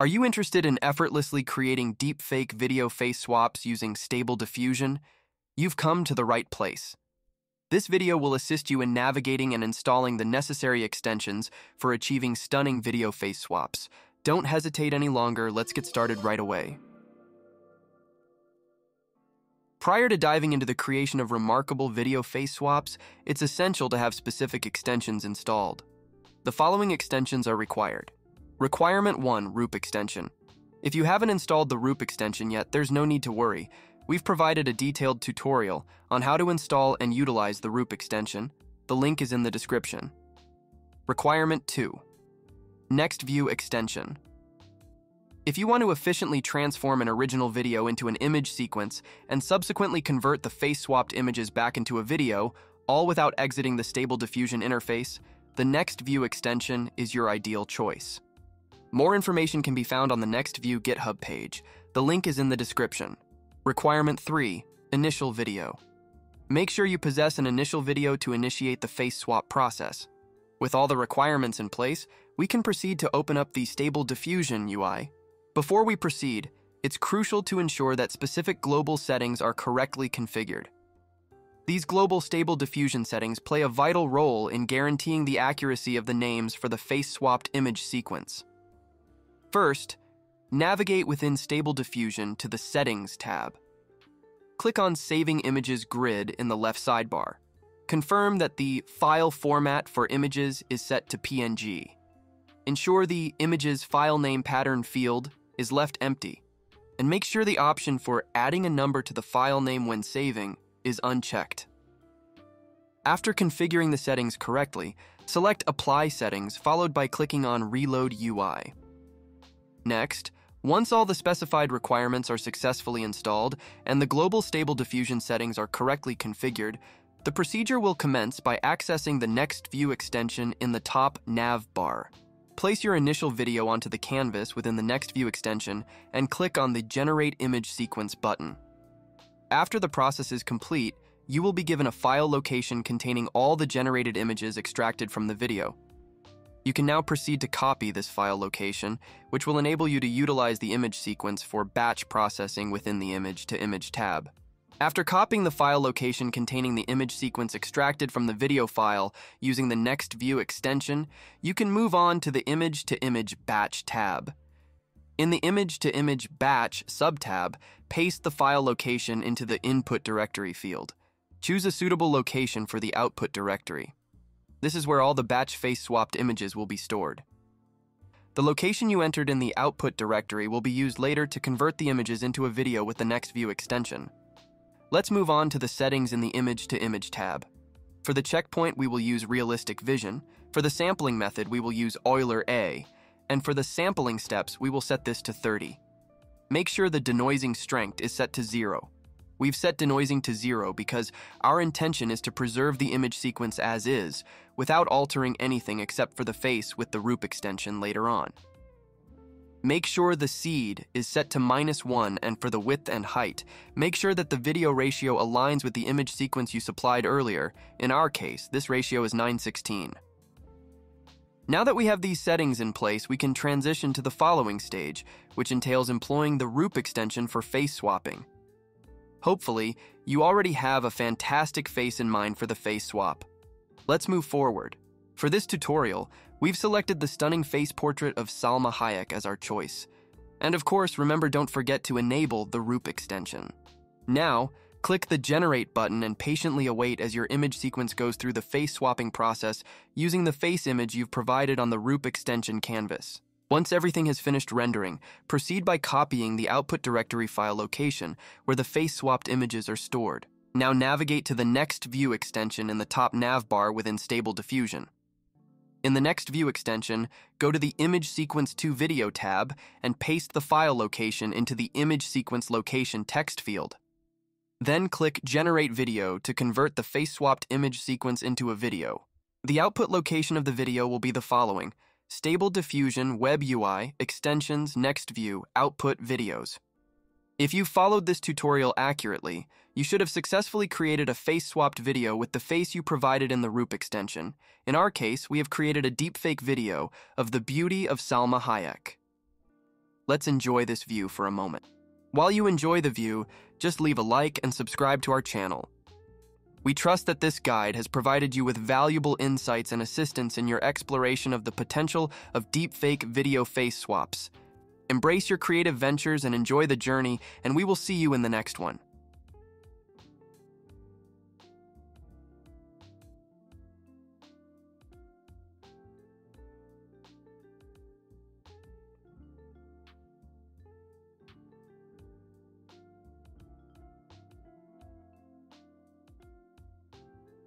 Are you interested in effortlessly creating deepfake video face swaps using Stable Diffusion? You've come to the right place. This video will assist you in navigating and installing the necessary extensions for achieving stunning video face swaps. Don't hesitate any longer, let's get started right away. Prior to diving into the creation of remarkable video face swaps, it's essential to have specific extensions installed. The following extensions are required. Requirement 1 Roop Extension. If you haven't installed the Roop extension yet, there's no need to worry. We've provided a detailed tutorial on how to install and utilize the Roop extension. The link is in the description. Requirement 2 Next View Extension. If you want to efficiently transform an original video into an image sequence and subsequently convert the face-swapped images back into a video, all without exiting the Stable Diffusion interface, the Next View extension is your ideal choice. More information can be found on the NextView GitHub page. The link is in the description. Requirement 3 Initial Video. Make sure you possess an initial video to initiate the face swap process. With all the requirements in place, we can proceed to open up the Stable Diffusion UI. Before we proceed, it's crucial to ensure that specific global settings are correctly configured. These global stable diffusion settings play a vital role in guaranteeing the accuracy of the names for the face swapped image sequence. First, navigate within Stable Diffusion to the Settings tab. Click on Saving Images grid in the left sidebar. Confirm that the file format for images is set to PNG. Ensure the Images file name pattern field is left empty, and make sure the option for adding a number to the file name when saving is unchecked. After configuring the settings correctly, select Apply Settings followed by clicking on Reload UI. Next, once all the specified requirements are successfully installed and the global stable diffusion settings are correctly configured, the procedure will commence by accessing the Next View extension in the top nav bar. Place your initial video onto the canvas within the Next View extension and click on the Generate Image Sequence button. After the process is complete, you will be given a file location containing all the generated images extracted from the video. You can now proceed to copy this file location, which will enable you to utilize the image sequence for batch processing within the Image to Image tab. After copying the file location containing the image sequence extracted from the video file using the Next View extension, you can move on to the Image to Image Batch tab. In the Image to Image Batch subtab, paste the file location into the Input Directory field. Choose a suitable location for the Output Directory. This is where all the batch face swapped images will be stored. The location you entered in the output directory will be used later to convert the images into a video with the Next View extension. Let's move on to the settings in the Image to Image tab. For the checkpoint, we will use Realistic Vision. For the sampling method, we will use Euler A. And for the sampling steps, we will set this to 30. Make sure the denoising strength is set to 0. We've set denoising to zero because our intention is to preserve the image sequence as is, without altering anything except for the face with the Roop extension later on. Make sure the seed is set to minus 1 and for the width and height, make sure that the video ratio aligns with the image sequence you supplied earlier. In our case, this ratio is 916. Now that we have these settings in place, we can transition to the following stage, which entails employing the Roop extension for face swapping. Hopefully, you already have a fantastic face in mind for the face swap. Let's move forward. For this tutorial, we've selected the stunning face portrait of Salma Hayek as our choice. And of course, remember don't forget to enable the Roop extension. Now, click the Generate button and patiently await as your image sequence goes through the face swapping process using the face image you've provided on the Roop extension canvas. Once everything has finished rendering, proceed by copying the output directory file location where the face-swapped images are stored. Now navigate to the Next View extension in the top nav bar within Stable Diffusion. In the Next View extension, go to the Image Sequence 2 Video tab and paste the file location into the Image Sequence Location text field. Then click Generate Video to convert the face-swapped image sequence into a video. The output location of the video will be the following Stable Diffusion, Web UI, Extensions, Next View, Output Videos. If you followed this tutorial accurately, you should have successfully created a face-swapped video with the face you provided in the Roop extension. In our case, we have created a deepfake video of the beauty of Salma Hayek. Let's enjoy this view for a moment. While you enjoy the view, just leave a like and subscribe to our channel. We trust that this guide has provided you with valuable insights and assistance in your exploration of the potential of deepfake video face swaps. Embrace your creative ventures and enjoy the journey, and we will see you in the next one.